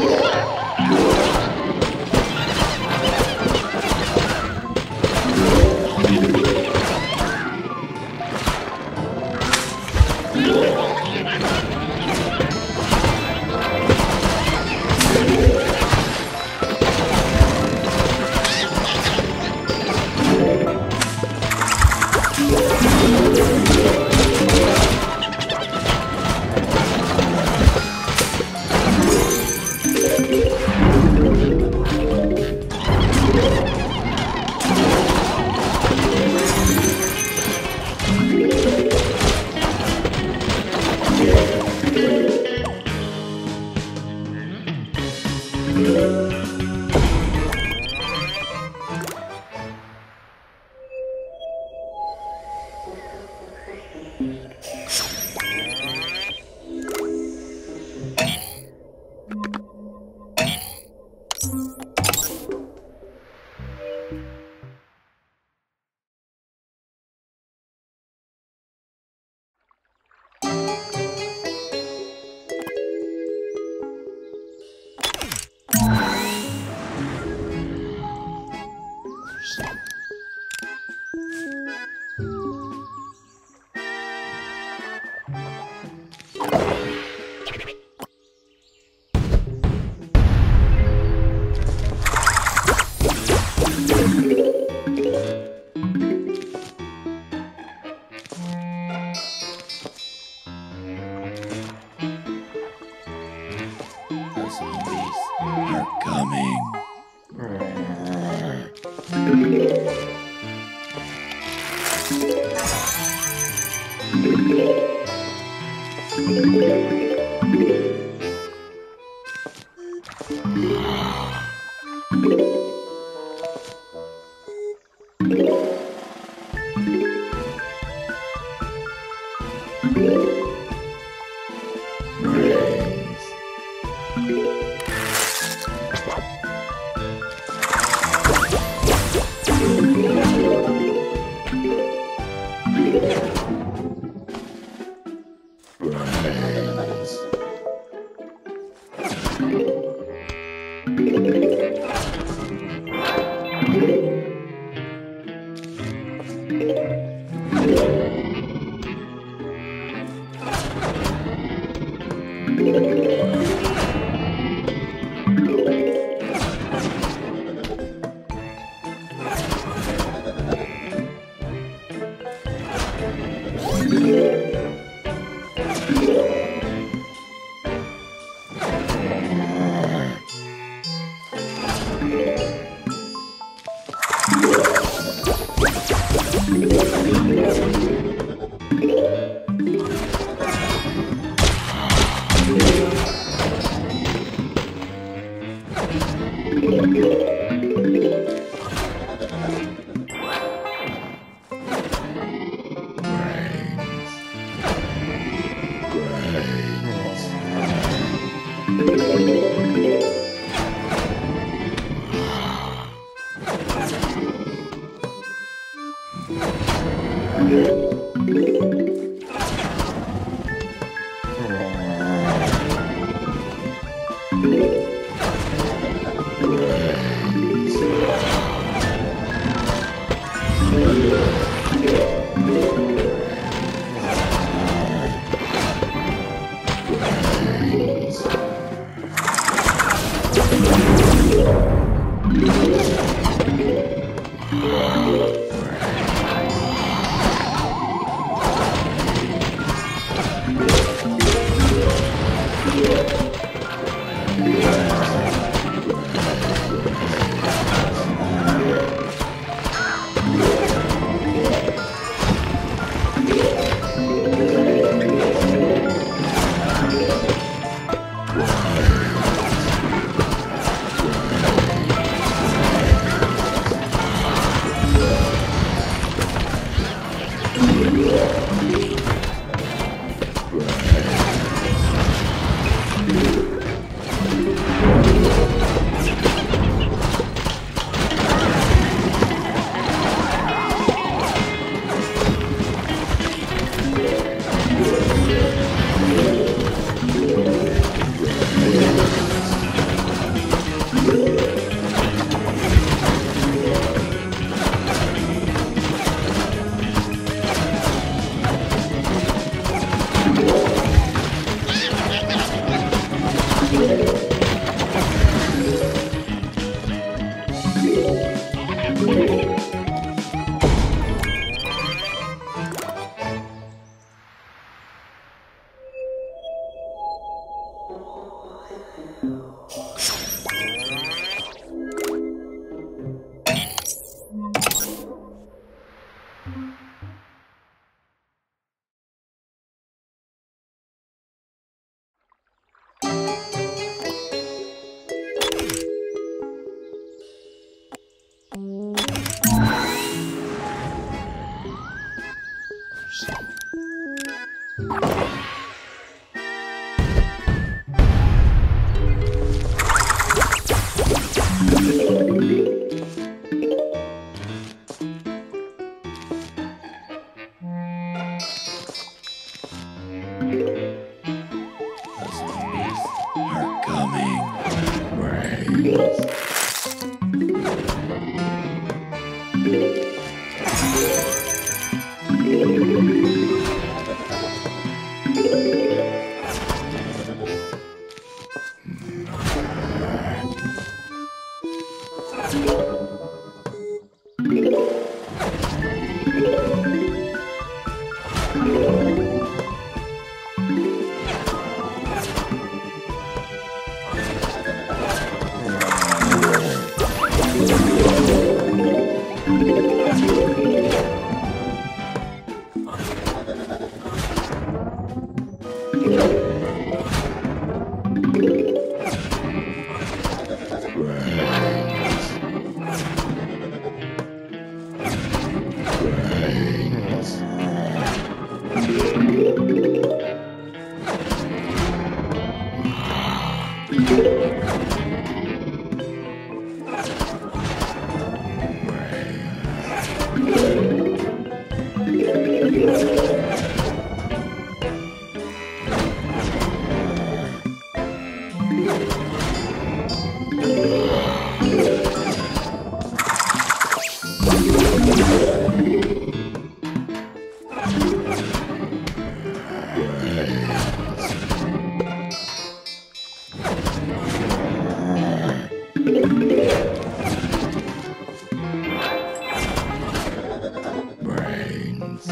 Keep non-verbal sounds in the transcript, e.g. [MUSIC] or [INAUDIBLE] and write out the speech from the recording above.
coming. [LAUGHS] Thank you. Brains. Brains. Brains.